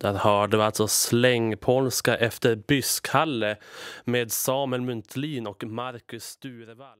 Där hörde vi alltså slängpolska efter Byskalle med Samuel Muntlin och Marcus Sturevall.